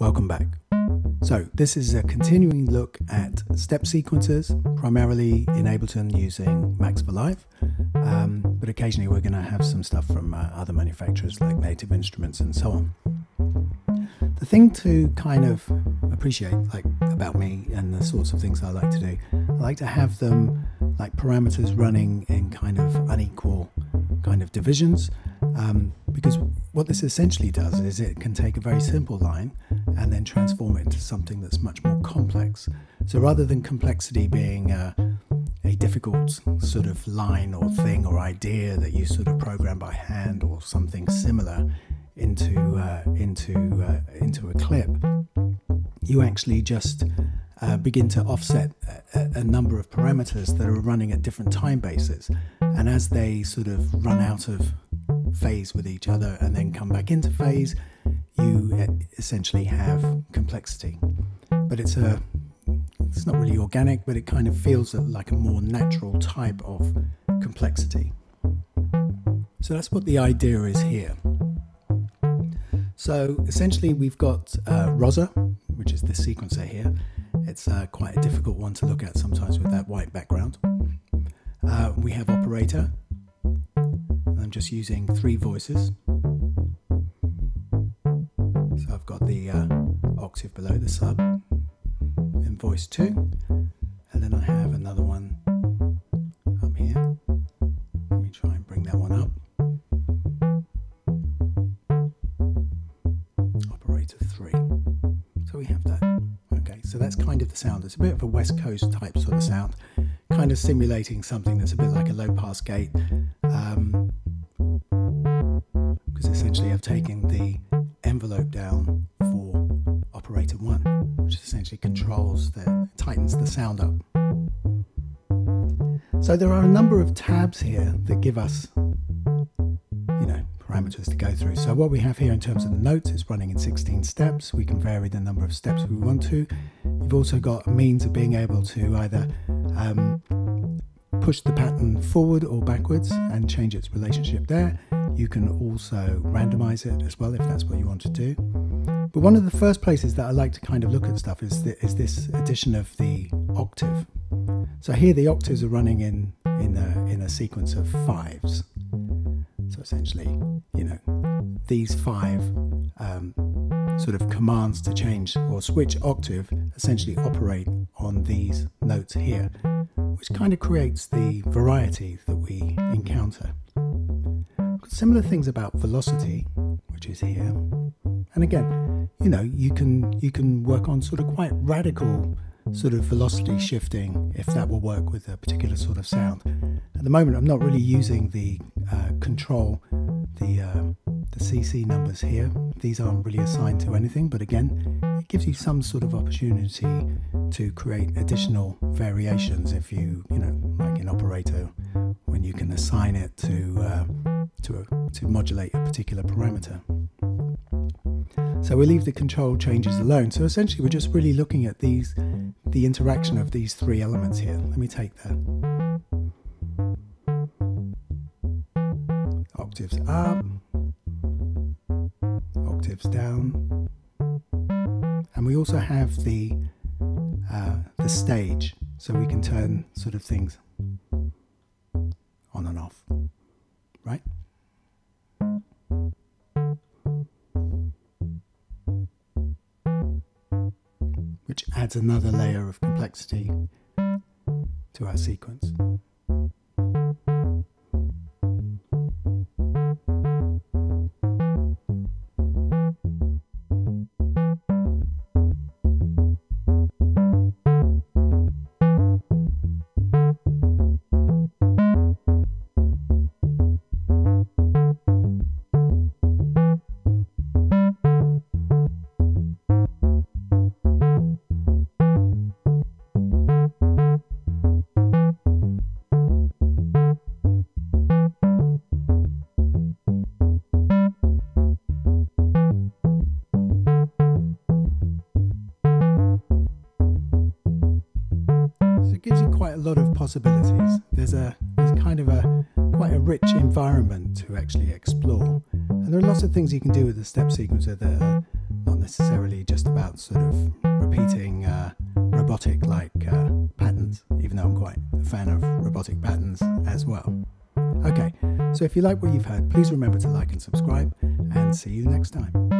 Welcome back. So, this is a continuing look at step sequencers, primarily in Ableton using Max for Live, um, but occasionally we're going to have some stuff from uh, other manufacturers like Native Instruments and so on. The thing to kind of appreciate, like about me and the sorts of things I like to do, I like to have them like parameters running in kind of unequal kind of divisions. Um, because what this essentially does is it can take a very simple line and then transform it into something that's much more complex. So rather than complexity being a, a difficult sort of line or thing or idea that you sort of program by hand or something similar into uh, into uh, into a clip, you actually just uh, begin to offset a, a, number of parameters that are running at different time bases. And as they sort of run out of phase with each other and then come back into phase, you essentially have complexity. But it's a it's not really organic, but it kind of feels like a more natural type of complexity. So that's what the idea is here. So essentially, we've got uh, Rozzer, which is this sequencer here, it's uh, quite a difficult one to look at sometimes with that white background. Uh, we have operator. I'm just using three voices. So I've got the uh, octave below the sub in voice two, and then I have another one up here. Let me try and bring that one up. Operator three. So we have that. Okay, so that's kind of the sound. It's a bit of a West Coast type sort of sound, kind of simulating something that's a bit like a low pass gate. Because essentially I've taken the envelope down for operator one, which essentially controls the tightens the sound up. So there are a number of tabs here that give us you know, parameters to go through. So what we have here in terms of the notes is running in 16 steps. We can vary the number of steps we want to. You've also got a means of being able to either um, push the pattern forward or backwards and change its relationship there. You can also randomize it as well if that's what you want to do. But one of the first places that I like to kind of look at stuff is, is this addition of the octave. So here the octaves are running in, in, a, in a sequence of fives. So essentially, you know, these five um, sort of commands to change or switch octave essentially operate on these notes here, which kind of creates the variety that we encounter. Similar things about velocity, which is here. And again, you know, you can you can work on sort of quite radical sort of velocity shifting if that will work with a particular sort of sound. At the moment, I'm not really using the uh, control, the, uh, the CC numbers here. These aren't really assigned to anything, but again, it gives you some sort of opportunity to create additional variations if you, you know, like an operator, when you can assign it to, uh, to, a, to modulate a particular parameter. So we leave the control changes alone. So essentially, we're just really looking at these, the interaction of these three elements here. Let me take that. Octaves up, octaves down, and we also have the uh, the stage, so we can turn sort of things on and off, right? Which adds another layer of complexity to our sequence. Lot of possibilities. There's a there's kind of a quite a rich environment to actually explore, and there are lots of things you can do with the step sequencer that are not necessarily just about sort of repeating uh, robotic like uh, patterns, even though I'm quite a fan of robotic patterns as well. Okay, so if you like what you've heard, please remember to like and subscribe, and see you next time.